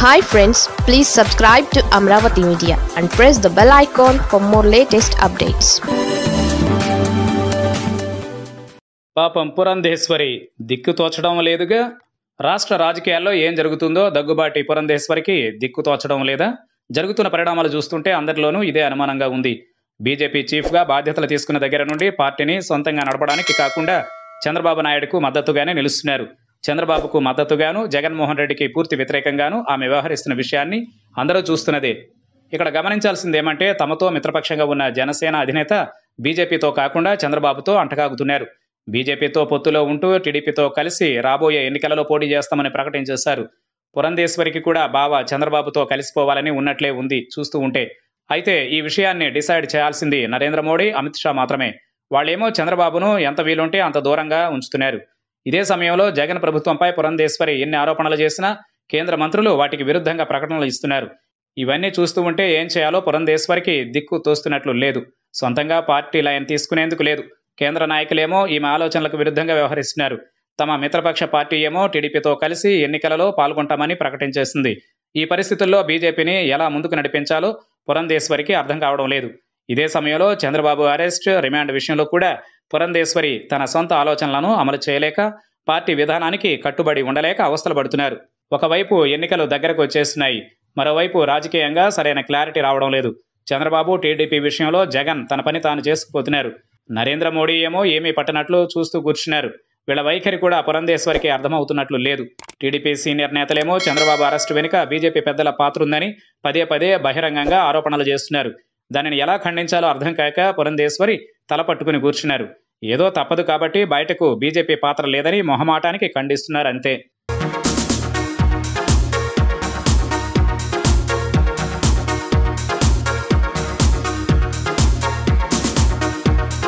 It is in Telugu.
Hi friends please subscribe to Amaravati media and press the bell icon for more latest updates పాపం పురంధేశ్వరి దిక్కు తోచడం లేదుగా? రాష్ట్ర రాజకీయాల్లో ఏం జరుగుతుందో దగ్గుబాటి పురంధేశ్వరికి దిక్కు తోచడం లేదా? జరుగుతున్న పరిణామాలు చూస్తుంటే అందరిలోనూ ఇదే అనుమానంగా ఉంది. బీజేపీ చీఫ్గా బాధ్యతలు తీసుకున్న దగ్గర నుండి పార్టీని సొంతంగా నడపడానికి కాకుండా చంద్రబాబు నాయుడుకు మద్దతుగానే నిలుస్తున్నారు. చంద్రబాబుకు మద్దతుగాను జగన్మోహన్ రెడ్డికి పూర్తి వ్యతిరేకంగాను ఆమె వ్యవహరిస్తున్న విషయాన్ని అందరూ చూస్తున్నదే. ఇక్కడ గమనించాల్సింది ఏమంటే తమతో మిత్రపక్షంగా ఉన్న జనసేన అధినేత బీజేపీతో కాకుండా చంద్రబాబుతో అంటకాగుతున్నారు బీజేపీతో పొత్తులో ఉంటూ టీడీపీతో కలిసి రాబోయే ఎన్నికలలో పోటీ చేస్తామని ప్రకటించేశారు. పురంధేశ్వరికి కూడా బావ చంద్రబాబుతో కలిసిపోవాలని ఉన్నట్లే ఉంది చూస్తూ ఉంటే. అయితే ఈ విషయాన్ని డిసైడ్ చేయాల్సింది నరేంద్ర మోడీ అమిత్ షా మాత్రమే. వాళ్ళేమో చంద్రబాబును ఎంత వీలుంటే అంత దూరంగా ఉంచుతున్నారు. ఇదే సమయంలో జగన్ ప్రభుత్వంపై పురంధేశ్వరి ఎన్ని ఆరోపణలు చేసినా కేంద్ర మంత్రులు వాటికి విరుద్ధంగా ప్రకటనలు ఇస్తున్నారు. ఇవన్నీ చూస్తూ ఉంటే ఏం చేయాలో పురంధేశ్వరికి దిక్కు తోస్తున్నట్లు లేదు. సొంతంగా పార్టీ లైన్ తీసుకునేందుకు లేదు. కేంద్ర నాయకులేమో ఈమె ఆలోచనలకు విరుద్ధంగా వ్యవహరిస్తున్నారు. తమ మిత్రపక్ష పార్టీ ఏమో టీడీపీతో కలిసి ఎన్నికలలో పాల్గొంటామని ప్రకటించేసింది. ఈ పరిస్థితుల్లో బీజేపీని ఎలా ముందుకు నడిపించాలో పురంధేశ్వరికి అర్థం కావడం లేదు. ఇదే సమయంలో చంద్రబాబు అరెస్ట్ రిమాండ్ విషయంలో కూడా పురంధేశ్వరి తన సొంత ఆలోచనలను అమలు చేయలేక పార్టీ విధానానికి కట్టుబడి ఉండలేక అవస్థలు పడుతున్నారు. ఒకవైపు ఎన్నికలు దగ్గరకు వచ్చేస్తున్నాయి. మరోవైపు రాజకీయంగా సరైన క్లారిటీ రావడం లేదు. చంద్రబాబు టీడీపీ విషయంలో జగన్ తన పని తాను చేసుకుపోతున్నారు. నరేంద్ర మోడీ ఏమో ఏమీ పట్టనట్లు చూస్తూ కూర్చున్నారు. వీళ్ళ వైఖరి కూడా పురంధేశ్వరికి అర్థమవుతున్నట్లు లేదు. టీడీపీ సీనియర్ నేతలేమో చంద్రబాబు అరెస్టు వెనుక బీజేపీ పెద్దల పాత్ర ఉందని పదే పదే బహిరంగంగా ఆరోపణలు చేస్తున్నారు. దానిని ఎలా ఖండించాలో అర్థం కాక పురంధేశ్వరి తల పట్టుకుని కూర్చున్నారు. ఏదో తప్పదు కాబట్టి బయటకు బీజేపీ పాత్ర లేదని మొహమాటానికి ఖండిస్తున్నారు అంతే.